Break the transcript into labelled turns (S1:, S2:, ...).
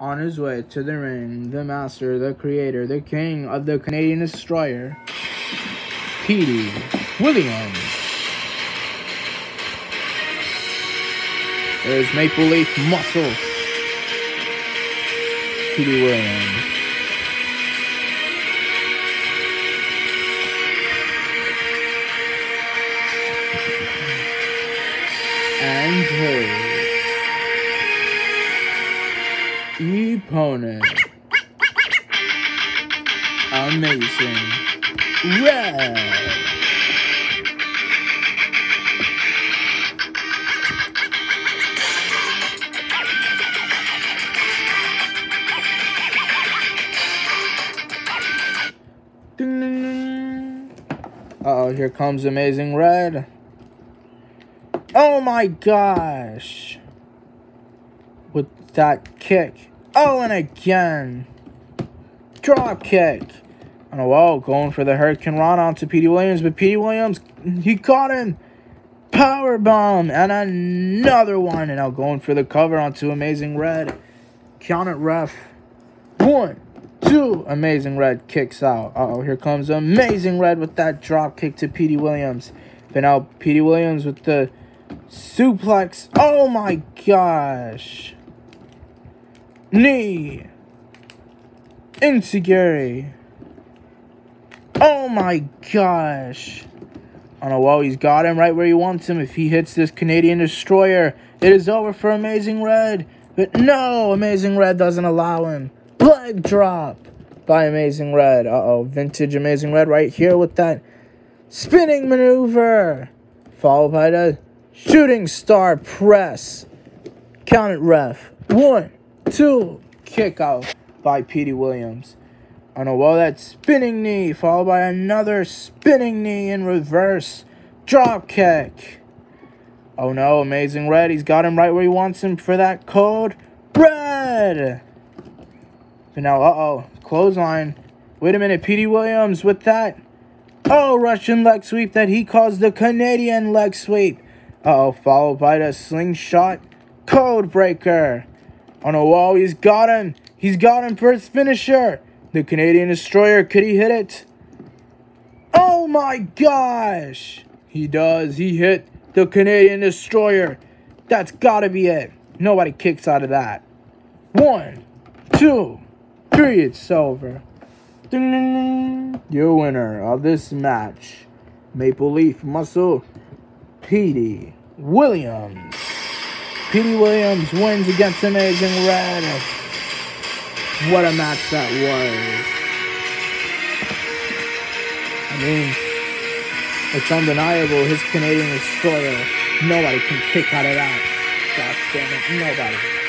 S1: On his way to the ring, the master, the creator, the king of the Canadian Destroyer, Petey Williams. There's Maple Leaf Muscle, Petey Williams. And his opponent. Amazing. Red. Uh oh, here comes Amazing Red. Oh my gosh. With that kick. Oh, and again. Drop kick. And oh, going for the Hurricanrana onto Petey Williams, but Petey Williams, he caught him. Power bomb and another one. And now going for the cover onto Amazing Red. Count it, ref. One, two. Amazing Red kicks out. Uh oh, here comes Amazing Red with that drop kick to Petey Williams. But now Petey Williams with the suplex. Oh my gosh. Knee. Enzuigiri. Oh my gosh. On a well, he's got him right where he wants him. If he hits this Canadian Destroyer, it is over for Amazing Red. But no, Amazing Red doesn't allow him. Leg drop by Amazing Red. Uh-oh, vintage Amazing Red right here with that spinning maneuver. Followed by the shooting star press. Count it, ref. One, two, kick out by Petey Williams. On a wall, that spinning knee, followed by another spinning knee in reverse. Drop kick. Oh no, Amazing Red. He's got him right where he wants him for that code. Red. But now, uh-oh, clothesline. Wait a minute, Petey Williams with that. Oh, Russian leg sweep that he calls the Canadian leg sweep. Uh-oh, followed by the slingshot code breaker. On a wall, he's got him. He's got him for his finisher. The Canadian Destroyer, could he hit it? Oh my gosh! He does. He hit the Canadian Destroyer. That's gotta be it. Nobody kicks out of that. One, two, three, it's over. Ding, ding, ding. Your winner of this match, Maple Leaf Muscle, Petey Williams. Petey Williams wins against Amazing Red. What a match that was. I mean, it's undeniable. His Canadian Destroyer, nobody can kick out of that. God damn it, nobody.